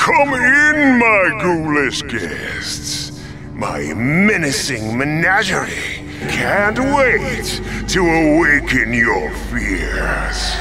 Come in, my ghoulish guests. My menacing menagerie can't wait to awaken your fears.